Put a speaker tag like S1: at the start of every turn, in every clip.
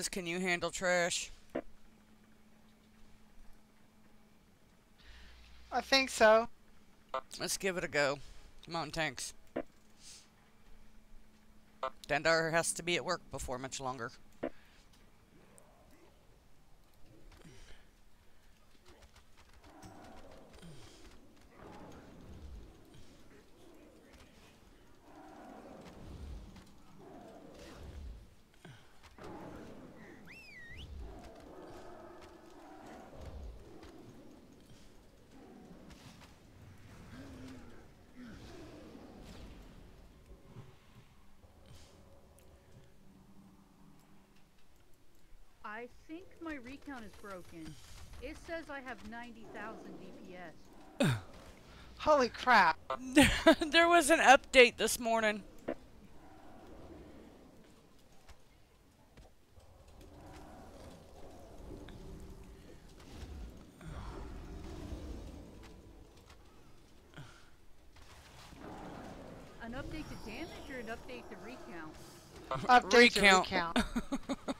S1: Des, can you handle trash?
S2: I think so.
S1: Let's give it a go. Mountain tanks. Thandar has to be at work before much longer.
S3: I think my recount is broken. It says I have 90,000 DPS.
S2: Holy crap.
S1: there was an update this morning.
S3: An update to damage or an update to recount?
S2: Update to
S1: Recount.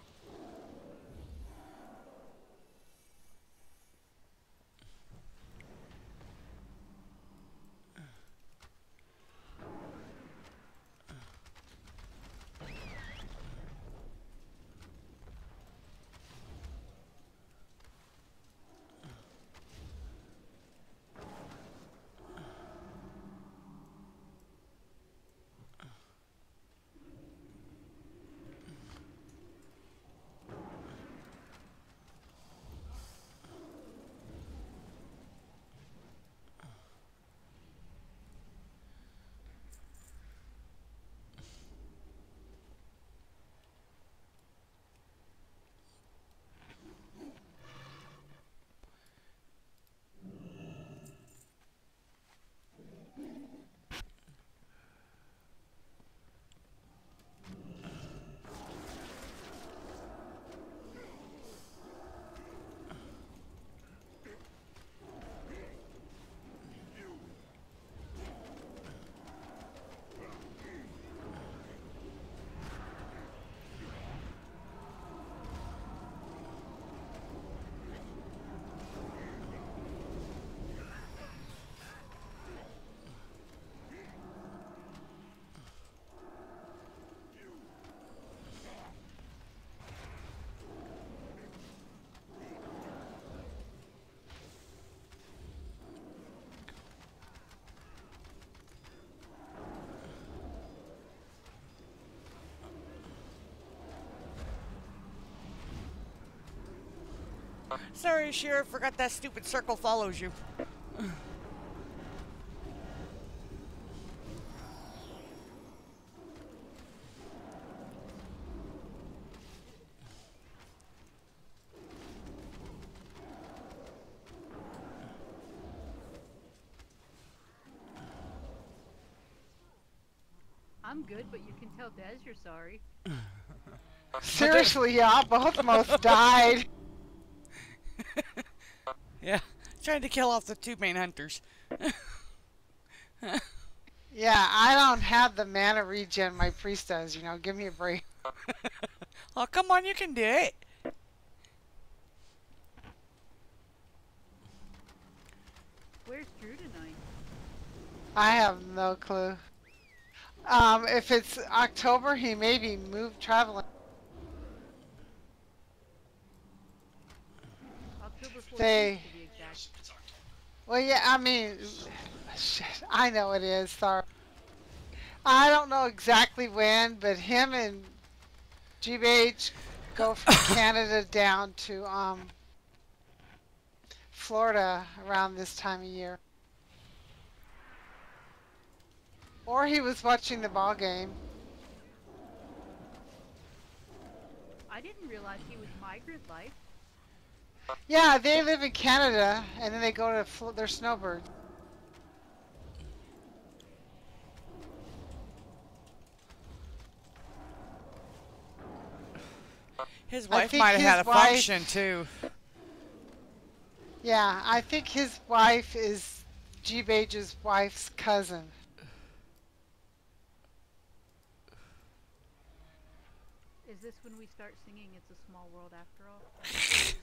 S1: Sorry, Sheriff, forgot that stupid circle follows you.
S3: I'm good, but you can tell Des you're sorry.
S2: Seriously, yeah, both almost died.
S1: Yeah, trying to kill off the two main hunters.
S2: Yeah, I don't have the mana regen my priest does, you know, give me a break.
S1: oh, come on, you can do it.
S3: Where's Drew tonight?
S2: I have no clue. Um, if it's October, he may be moved traveling.
S3: October 14th
S2: They-
S3: to be exact.
S2: Well, yeah, I mean, shit, I know it is, sorry. I don't know exactly when, but him and GBH go from Canada down to, um, Florida around this time of year. Or he was watching the ball game.
S3: I didn't realize he was migrant life.
S2: Yeah, they live in Canada, and then they go to Fl- their snowbirds.
S1: His wife might have had a
S2: wife-
S1: function too.
S2: Yeah, I think his wife is G Bage's wife's cousin.
S3: Is Is this when we start singing It's a Small World After All?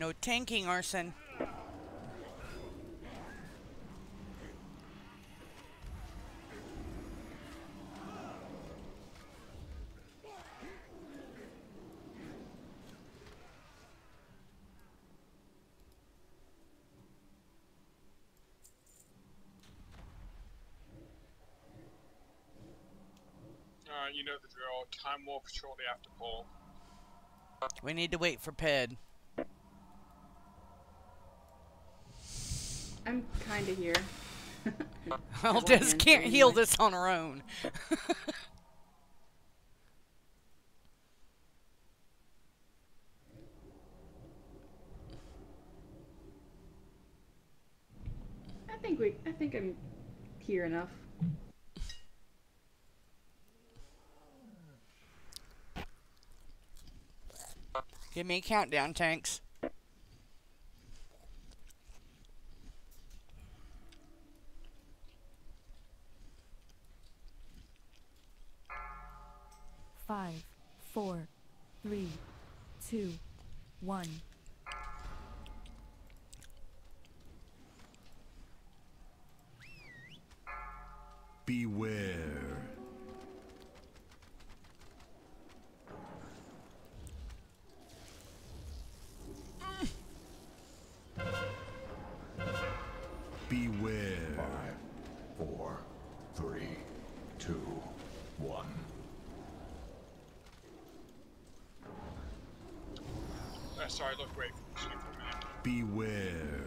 S1: No tanking, Arson.
S4: Alright, you know the drill. Time warp shortly after Paul.
S1: We need to wait for Ped.
S5: I'm kind of here.
S1: Well, Des can't heal this on her own.
S5: I think we. I think I'm here enough.
S1: Give me a countdown, tanks.
S6: 1.
S7: Beware. Beware.
S8: Five, four, three, two, one.
S4: Sorry, look, wait for me for.
S7: Beware.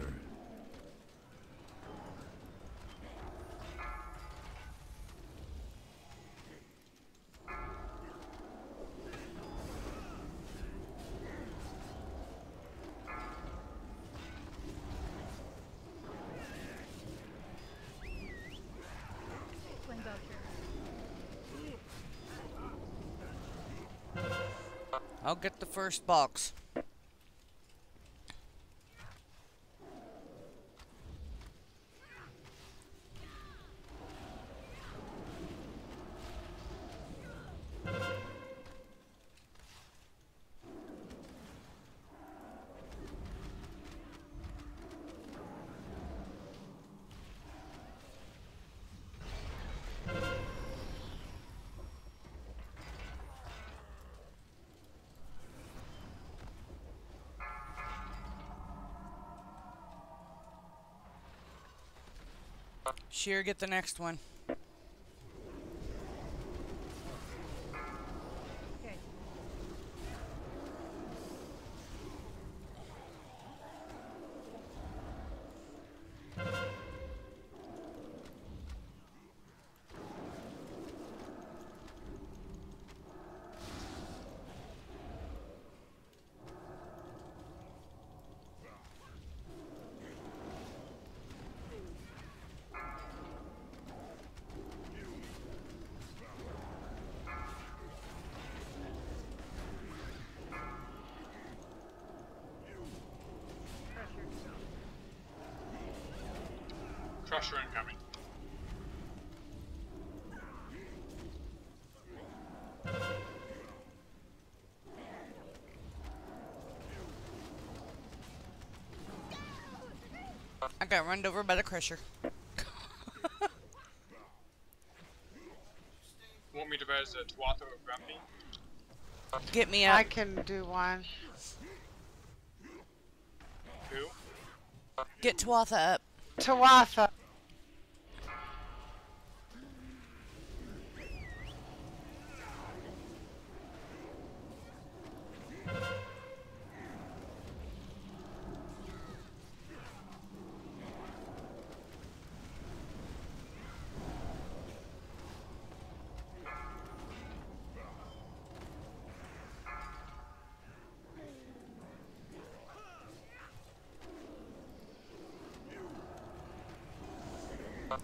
S1: I'll get the first box. Sheer, get the next one.
S4: Crusher incoming.
S1: I got run over by the crusher.
S4: Want me to raise a Tawatha or Grumpy?
S1: Get me up.
S2: I can do one.
S4: Who?
S1: Get Tawatha up.
S2: Tawatha.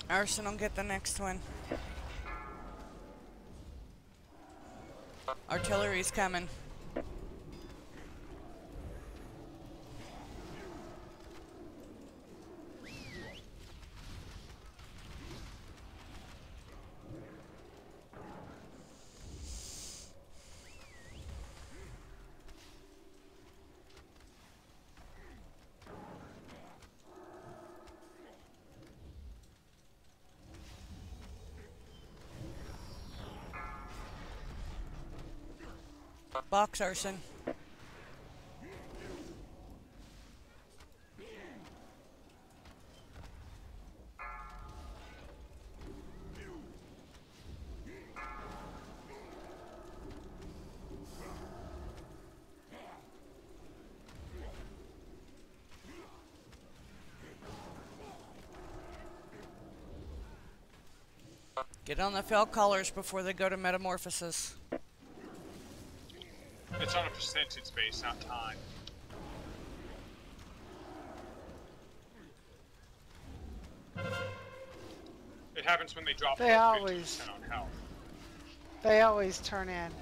S1: Arsoness, get the next one. Artillery's coming. Box arson. Get on the fell collars before they go to metamorphosis.
S4: It's on a percentage base, not time. It happens when they drop
S2: They
S4: below
S2: always-
S4: 50% on health.
S2: They always turn in.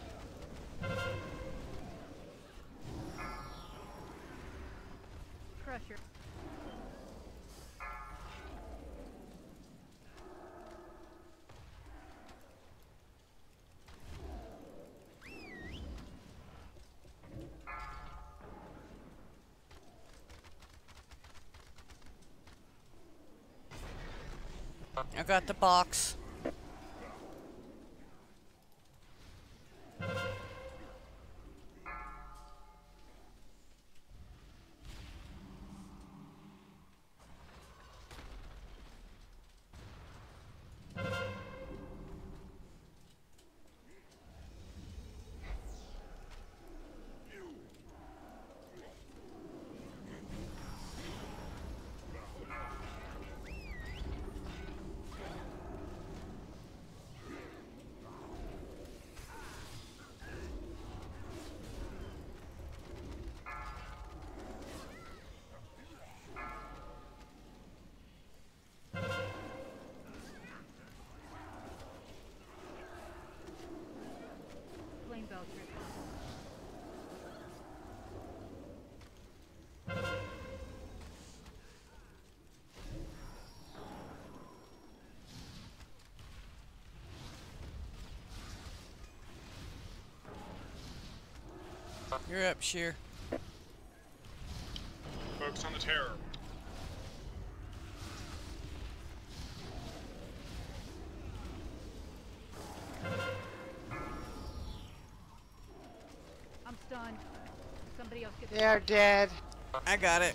S1: I got the box. You're up, Sheer.
S4: Focus on the terror.
S3: I'm stunned. Somebody else get the
S2: They're dead.
S1: I got it.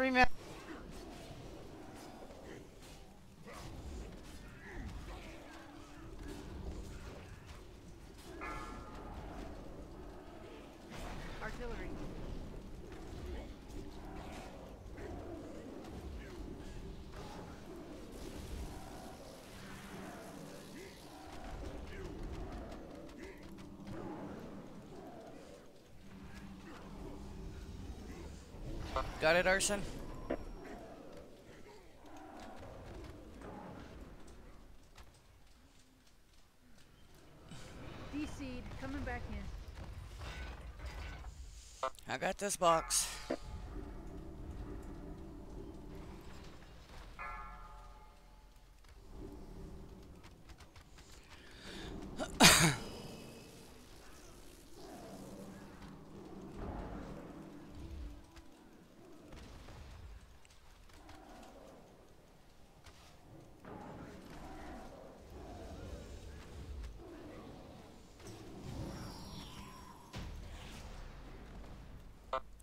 S2: Three minutes.
S3: Artillery.
S1: Got it, Arson.
S3: D-seed coming back in.
S1: I got this box.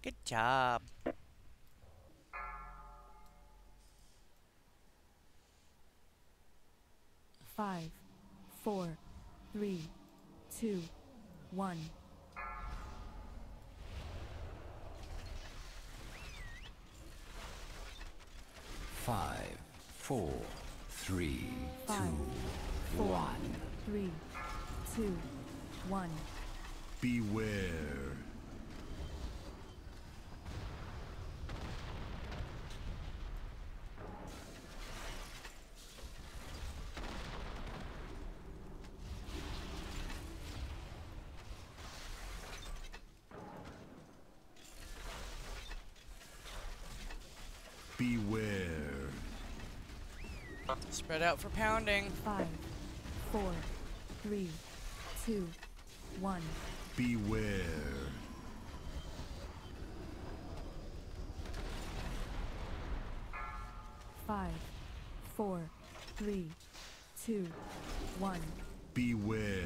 S1: Good job.
S6: Five, four, three, two, one.
S9: Five, four, three,
S6: Five,
S9: two,
S6: four,
S9: one.
S6: three, two, one.
S7: Beware. Beware.
S1: Spread out for pounding.
S6: Five, four, three, two, one.
S7: Beware.
S6: Five, four, three, two, one.
S7: Beware.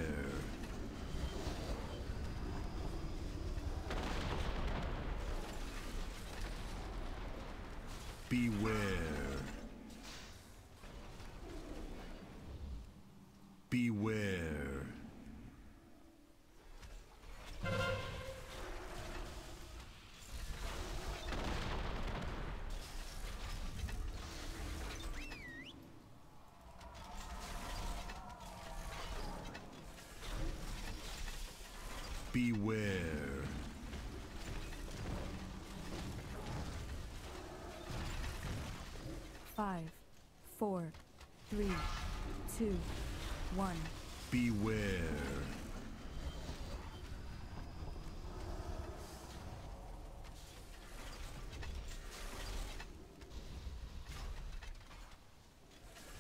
S7: Beware. Beware.
S6: Five, four, three, two, one.
S7: Beware.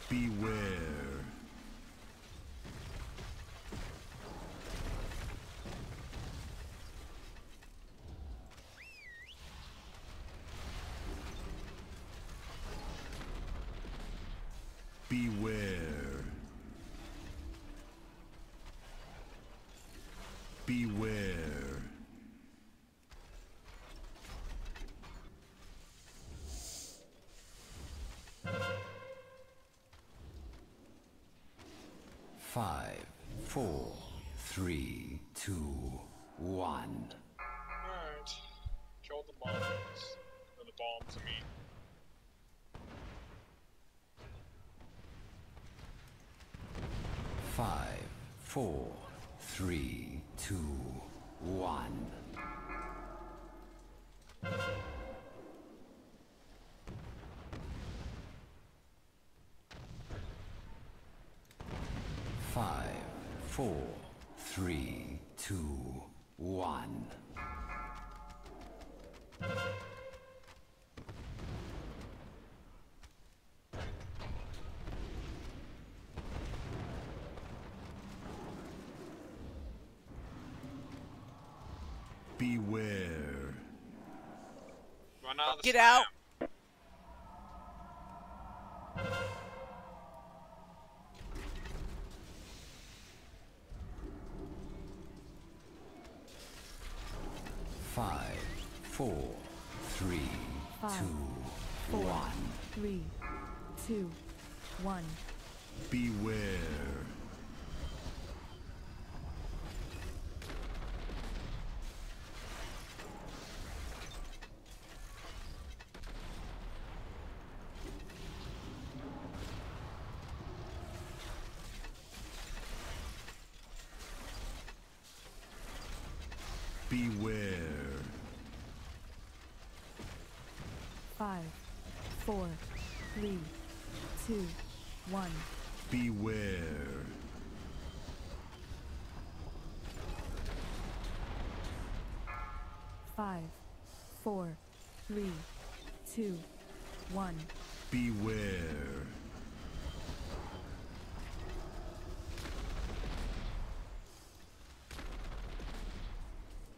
S7: Beware. Beware.
S9: Four, three, two, one. Five, four, three, two, one.
S7: Beware.
S4: Run out of the
S1: Get
S4: slam.
S1: out.
S9: Five, four, three,
S6: Five,
S9: two,
S6: four,
S9: one.
S6: three, two, one.
S7: Beware. Beware.
S6: Five, four, three, two, one.
S7: Beware.
S6: Five, four, three, two, one.
S7: Beware.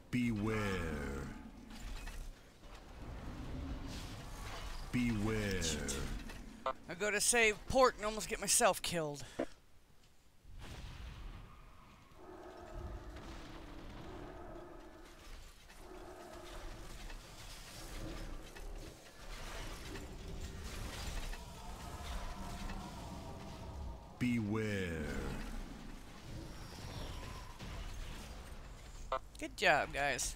S7: Beware. Beware.
S1: I go to save port and almost get myself killed.
S7: Beware.
S1: Good job, guys.